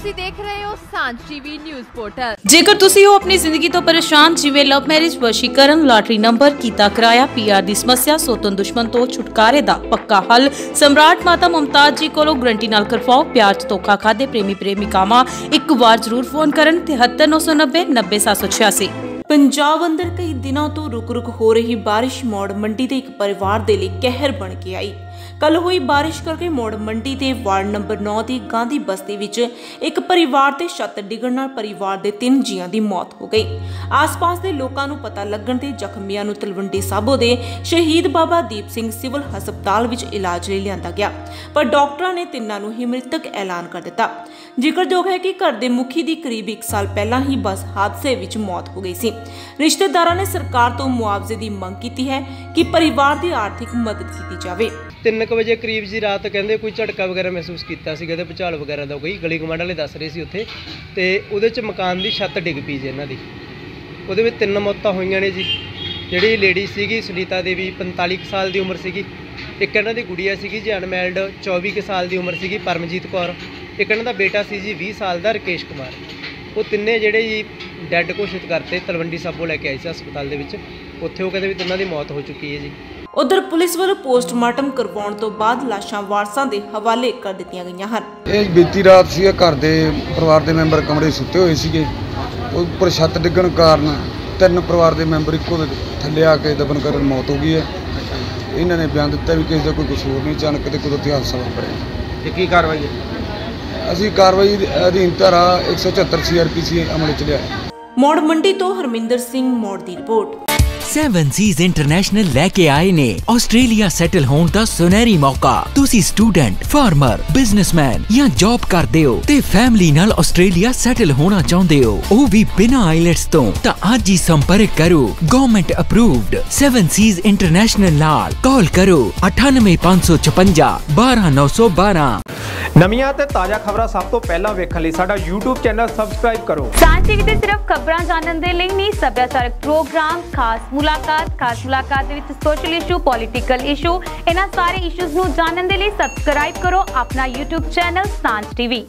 ਤੁਸੀਂ ਦੇਖ ਰਹੇ ਹੋ ਸਾਂਝ ਟੀਵੀ ਨਿਊਜ਼ ਪੋਰਟਲ। ਜੇਕਰ ਤੁਸੀਂ ਹੋ ਆਪਣੀ ਜ਼ਿੰਦਗੀ ਤੋਂ ਪਰੇਸ਼ਾਨ, ਜਿਵੇਂ ਲਵ ਮੈਰਿਜ ਵਸ਼ੀਕਰਨ, ਲਾਟਰੀ ਨੰਬਰ, ਕੀਤਾ ਕਿਰਾਇਆ ਪੀਆਰ ਦੀ ਸਮੱਸਿਆ, ਸੋਤਨ ਦੁਸ਼ਮਣ ਤੋਂ ਛੁਟਕਾਰੇ ਦਾ ਪੱਕਾ ਹੱਲ, ਸਮਰਾਟ ਮਾਤਾ ਮੁਮਤਾਜ਼ ਜੀ ਕੋਲੋਂ ਗਰੰਟੀ ਨਾਲ ਕਰਵਾਓ, ਪਿਆਰ ਚ ਧੋਖਾ ਖਾਦੇ, ਪ੍ਰੇਮੀ ਪ੍ਰੇਮਿਕਾਵਾਂ, ਇੱਕ ਵਾਰ ਜ਼ਰੂਰ ਫੋਨ ਕਰਨ 73990 90786 ਪੰਜਾਬ ਅੰਦਰ ਕਈ ਦਿਨਾਂ ਤੋਂ ਰੁਕ-ਰੁਕ ਹੋ ਰਹੀ ਬਾਰਿਸ਼ ਮੌੜ ਮੰਡੀ ਦੇ ਇੱਕ ਪਰਿਵਾਰ ਦੇ ਲਈ ਕਹਿਰ ਬਣ ਕੇ ਆਈ। ਕੱਲ ਹੋਈ ਬਾਰਿਸ਼ ਕਰਕੇ ਮੌੜ ਮੰਡੀ ਦੇ ਵਾਰਡ ਨੰਬਰ 9 ਦੀ ਗਾਂਧੀ ਬਸਤੀ ਵਿੱਚ ਇੱਕ ਪਰਿਵਾਰ ਤੇ ਛੱਤ ਡਿੱਗਣ ਨਾਲ ਪਰਿਵਾਰ ਦੇ ਤਿੰਨ ਜੀਆਂ ਦੀ ਮੌਤ ਹੋ ਗਈ। ਆਸ-ਪਾਸ ਦੇ ਲੋਕਾਂ ਨੂੰ ਪਤਾ ਲੱਗਣ ਤੇ ਜ਼ਖਮੀਆਂ ਨੂੰ ਤਲਵੰਡੀ ਸਾਬੋ ਦੇ ਸ਼ਹੀਦ ਬਾਬਾ ਦੀਪ ਸਿੰਘ ਸਿਵਲ ਹਸਪਤਾਲ ਵਿੱਚ ਇਲਾਜ ਲਈ ਲਿਆਂਦਾ ਗਿਆ। ਪਰ ਡਾਕਟਰਾਂ ਨੇ ਤਿੰਨਾਂ ਨੂੰ ਹੀ ਮ੍ਰਿਤਕ ਐਲਾਨ ਕਰ ਦਿੱਤਾ। ਜ਼ਿਕਰਯੋਗ ਹੈ ਕਿ ਘਰ ਦੇ ਮੁਖੀ ਦੀ ਕਰੀਬ 1 ਸਾਲ ਪਹਿਲਾਂ ਹੀ ਬੱਸ ਹਾਦਸੇ ਵਿੱਚ ਮੌਤ ਹੋ ਗਈ ਸੀ। ਰਿਸ਼ਤੇਦਾਰਾਂ ਨੇ ਸਰਕਾਰ ਤੋਂ ਮੁਆਵਜ਼ੇ ਦੀ ਮੰਗ ਕੀਤੀ ਹੈ ਕਿ ਪਰਿਵਾਰ ਦੀ ਆਰਥਿਕ ਮਦਦ ਕੀਤੀ ਜਾਵੇ। 3:00 ਵਜੇ ਕਰੀਬ ਜੀ ਰਾਤ ਕਹਿੰਦੇ ਕੋਈ ਝਟਕਾ ਵਗੈਰਾ ਮਹਿਸੂਸ ਕੀਤਾ ਸੀ ਕਹਿੰਦੇ ਭੁਚਾਲ ਵਗੈਰਾ ਦਾ ਕੋਈ ਗਲੀ ਗਵਾਂਢ ਵਾਲੇ ਦੱਸ ਰਹੇ ਸੀ ਉੱਥੇ ਤੇ ਉਹਦੇ ਚ ਮਕਾਨ ਦੀ ਛੱਤ ਡਿੱਗ ਪਈ ਜੀ ਇਹਨਾਂ ਦੀ। ਉਹਦੇ ਵਿੱਚ ਤਿੰਨ ਮੌਤਾਂ ਹੋਈਆਂ ਨੇ ਜੀ। ਜਿਹੜੀ ਲੇਡੀ ਸੀਗੀ, ਸੁਨੀਤਾ ਦੇਵੀ 45 ਕੁ ਸਾਲ ਦੀ ਉਮਰ ਸੀਗੀ। ਇੱਕ ਇਹਨਾਂ ਦੀ ਗੁੜੀਆ ਸੀਗੀ ਜੀ ਅਨਮੈਲਡ 24 ਕੁ ਸਾਲ ਦੀ ਉਮਰ ਸੀਗੀ, ਪਰਮਜੀਤ ਕੌਰ। ਇੱਕ ਇਹਨਾਂ ਦਾ ਬੇਟਾ ਸੀ ਜੀ 20 ਸਾਲ ਦਾ ਰਕੇਸ਼ ਕੁਮਾਰ। ਉਹ ਤਿੰਨੇ ਜਿਹੜੇ ਜੀ ਡੈੱਡ ਘੋਸ਼ਿਤ ਕਰਤੇ ਤਲਵੰਡੀ ਸਾਬੋ ਲੈ ਕੇ ਆਏ ਸੀ ਹਸਪਤਾਲ ਦੇ ਵਿੱਚ। ਉੱਥੇ ਉਹ ਕਹਿੰਦੇ ਵੀ ਤਿੰਨਾਂ ਦੀ ਮੌਤ ਹੋ ਚੁੱਕੀ ਹੈ ਜੀ। ਉਧਰ ਪੁਲਿਸ ਵੱਲੋਂ ਪੋਸਟਮਾਰਟਮ ਕਰਵਾਉਣ ਤੋਂ ਬਾਅਦ ਲਾਸ਼ਾਂ ਵਾਰਸਾਂ ਦੇ ਹਵਾਲੇ ਕਰ ਦਿੱਤੀਆਂ ਗਈਆਂ ਹਨ। ਇਹ ਬੀਤੀ ਰਾਤ ਸੀ ਘਰ ਦੇ ਪਰਿਵਾਰ ਦੇ ਮੈਂਬਰ ਕਮਰੇ ਸੁੱਤੇ ਹੋਏ ਸੀਗੇ। ਉਹ ਉੱਪਰ ਛੱਤ ਡਿੱਗਣ ਕਾਰਨ ਤਿੰਨ ਪਰਿਵਾਰ ਦੇ ਮੈਂਬਰ ਇੱਕੋ ਦੇ ਥੱਲੇ ਆ ਕੇ ਦਬਨ ਕਰਨ ਮੌਤ ਹੋ ਗਈ ਹੈ। ਇਹਨਾਂ ਨੇ ਬਿਆਨ ਦਿੱਤਾ ਵੀ ਕਿਸੇ ਦਾ ਕੋਈ ਕਸੂਰ ਨਹੀਂ ਅਚਾਨਕ ਤੇ ਕੁਦਰਤੀ ਹਾਦਸਾ ਵਾਪਰਿਆ। ਤੇ ਕੀ ਕਾਰਵਾਈ ਹੈ? ਅਸੀਂ ਕਾਰਵਾਈ ਦੇ ਅਧੀਨ ਧਾਰਾ 174 ਸੀਆਰਪੀਸੀ ਅਮਲ ਚ ਲਿਆ ਮੌੜ ਮੰਡੀ ਤੋਂ ਹਰਮਿੰਦਰ ਸਿੰਘ ਮੌੜ ਦੀ ਰਿਪੋਰਟ। ਸੈਵਨ ਸੀਜ਼ ਇੰਟਰਨੈਸ਼ਨਲ ਲੈ ਕੇ ਆਏ ਨੇ। ਆਸਟ੍ਰੇਲੀਆ ਸੈਟਲ ਹੋਣ ਦਾ ਸੁਨਹਿਰੀ ਮੌਕਾ। ਤੁਸੀਂ ਸਟੂਡੈਂਟ ਫਾਰਮਰ ਬਿਜ਼ਨਸਮੈਨ ਜਾਂ ਜੌਬ ਕਰਦੇ ਹੋ ਤੇ ਫੈਮਿਲੀ ਨਾਲ ਆਸਟ੍ਰੇਲੀਆ ਸੈਟਲ ਹੋਣਾ ਚਾਹੁੰਦੇ ਹੋ। ਉਹ ਵੀ ਬਿਨਾਂ ਆਈਲੈਟਸ ਤੋਂ। ਤਾਂ ਅੱਜ ਹੀ ਸੰਪਰਕ ਕਰੋ। Government approved seven seas international ਨਾਲ। ਕਾਲ ਕਰੋ। 98556 12912 ਨਵੀਆਂ ਤੇ ਤਾਜ਼ਾ ਖਬਰਾਂ ਸਭ ਤੋਂ ਪਹਿਲਾਂ ਵੇਖਣ ਲਈ ਸਾਡਾ YouTube ਚੈਨਲ ਸਬਸਕ੍ਰਾਈਬ ਕਰੋ। ਸਾਂਝ ਟੀਵੀ ਤੇ ਸਿਰਫ ਖਬਰਾਂ ਜਾਣਨ ਦੇ ਲਈ ਨਹੀਂ, ਸੱਭਿਆਚਾਰਕ ਪ੍ਰੋਗਰਾਮ ਖਾਸ ਮੁਲਾਕਾਤ ਖਾਸ ਮੁਲਾਕਾਤ ਦੇ ਵਿੱਚ ਸੋਸ਼ਲ ਇਸ਼ੂ ਪੋਲਿਟੀਕਲ ਇਸ਼ੂ ਇਹਨਾਂ ਸਾਰੇ ਇਸ਼ੂਜ਼ ਨੂੰ ਜਾਣਨ ਦੇ ਲਈ ਸਬਸਕ੍ਰਾਈਬ ਕਰੋ ਆਪਣਾ YouTube ਚੈਨਲ ਸਾਂਝ ਟੀਵੀ